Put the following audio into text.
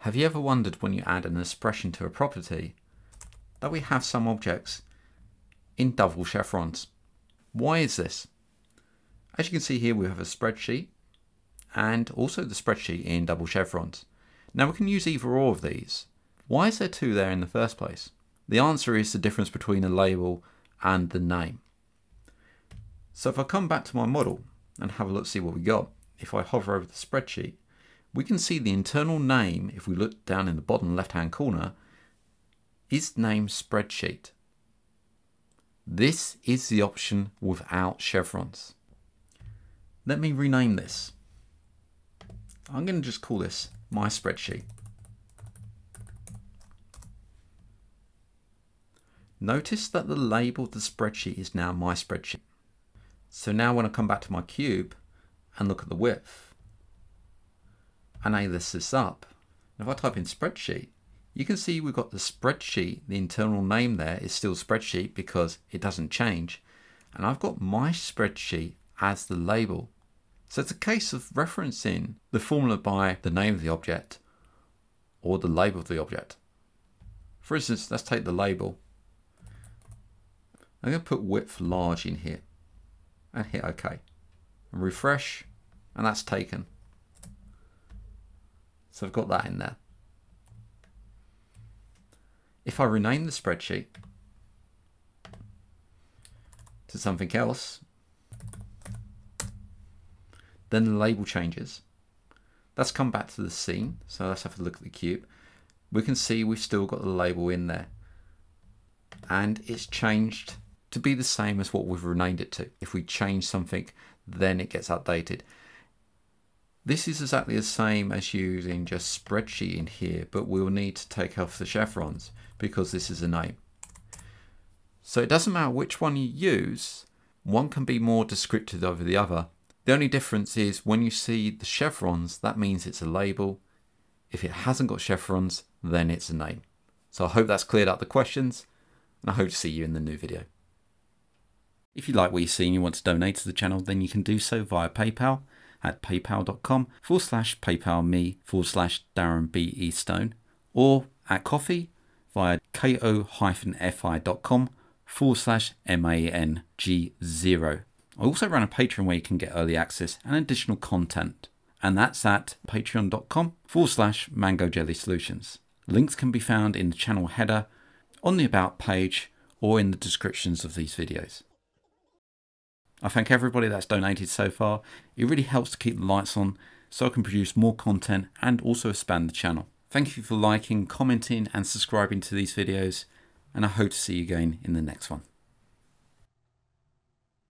Have you ever wondered when you add an expression to a property that we have some objects in double chevrons? Why is this? As you can see here, we have a spreadsheet and also the spreadsheet in double chevrons. Now we can use either or of these. Why is there two there in the first place? The answer is the difference between a label and the name. So if I come back to my model and have a look see what we got, if I hover over the spreadsheet, we can see the internal name, if we look down in the bottom left hand corner, is named spreadsheet. This is the option without chevrons. Let me rename this. I'm going to just call this my spreadsheet. Notice that the label of the spreadsheet is now my spreadsheet. So now when I come back to my cube and look at the width, and I list this up, if I type in spreadsheet, you can see we've got the spreadsheet, the internal name there is still spreadsheet because it doesn't change. And I've got my spreadsheet as the label. So it's a case of referencing the formula by the name of the object or the label of the object. For instance, let's take the label. I'm going to put width large in here and hit OK. And refresh and that's taken. So I've got that in there. If I rename the spreadsheet to something else, then the label changes. Let's come back to the scene. So let's have a look at the cube. We can see we've still got the label in there. And it's changed to be the same as what we've renamed it to. If we change something, then it gets updated. This is exactly the same as using just spreadsheet in here, but we'll need to take off the chevrons because this is a name. So it doesn't matter which one you use, one can be more descriptive over the other. The only difference is when you see the chevrons, that means it's a label. If it hasn't got chevrons, then it's a name. So I hope that's cleared up the questions, and I hope to see you in the new video. If you like what you see and you want to donate to the channel, then you can do so via PayPal at paypal.com forward slash paypal me forward slash Darren B. Eastone or at coffee via ko-fi.com forward slash MANG0. I also run a Patreon where you can get early access and additional content, and that's at patreon.com forward slash mango jelly solutions. Links can be found in the channel header, on the About page, or in the descriptions of these videos. I thank everybody that's donated so far. It really helps to keep the lights on so I can produce more content and also expand the channel. Thank you for liking, commenting and subscribing to these videos and I hope to see you again in the next one.